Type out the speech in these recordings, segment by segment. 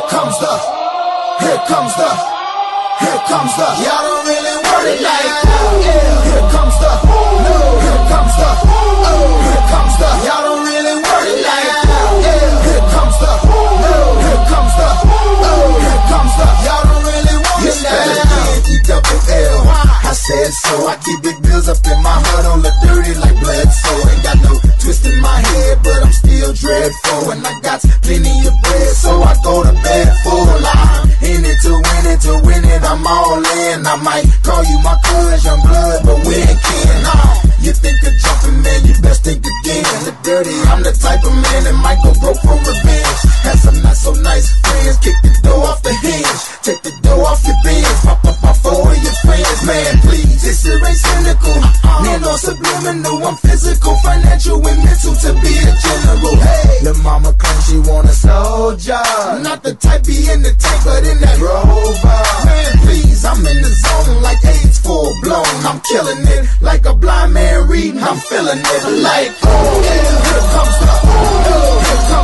comes the, here comes the, y'all don't really want it like yeah. Here comes the, no, here comes the, oh, here comes the, y'all don't really want it like yeah. Here comes the, no, here comes the, oh, here comes the, y'all don't really want it like E double L. I said so. I keep big bills up in my hood on the dirty like blood. So ain't got no twist in my head, but I'm still dreadful and I got plenty I might call you my cousin, blood, but we ain't kin. Nah, you think of jumping, man? You best think again. The dirty, I'm the type of man that might go broke for revenge. Had some not so nice friends, kick the door off the hinge, take the door off your bins, pop up my four of your friends, man. Please, this shit ain't cynical. Subliminal, I'm physical, financial, and mental to be a general. Hey, the mama claims she want a soldier, not the type be in the tank, but in that rover. Man, please, I'm in the zone like AIDS full blown. I'm killing it like a blind man reading. I'm feeling it like oh yeah, here comes the oh, here comes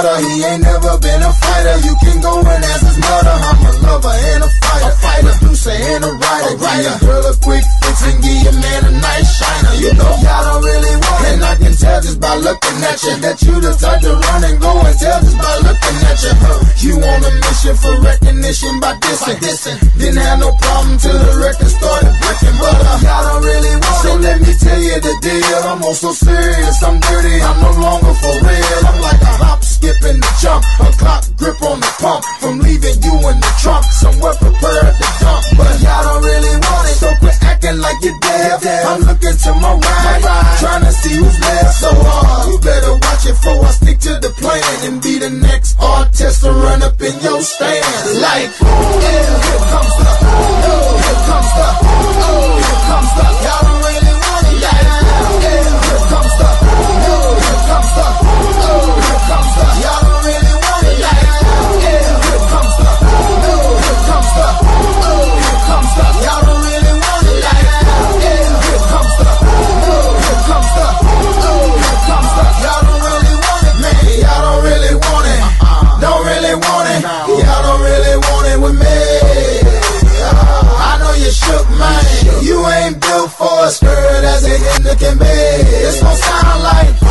He ain't never been a fighter. You can go and ask his mother. I'm a lover and a fighter. A fighter, producer and a writer. Give your girl a quick fix and give your man a nice shiner. You know y'all don't really want it. And I can tell just by looking at you that you the type to run and go and tell just by looking at you. You on a mission for recognition by dissing. dissing. Didn't have no problem till the record started breaking. But uh, y'all don't really want so it. So let me tell you the deal. I'm also serious. I'm dirty. I'm no longer for real. I'm like a hop, skip, and a jump. A clock grip on the pump. From leaving you in the trunk. Somewhere prepared to dump. But y'all don't really want it. So quit acting like you're dead. I'm looking to my right. Trying to see who's left. So hard, you better watch it before I stick to the plan. And be the next artist to run up in your stand. Like, yeah, here comes the, here comes the, here comes the. Y'all for a spirit as they get looking big. This gon' sound like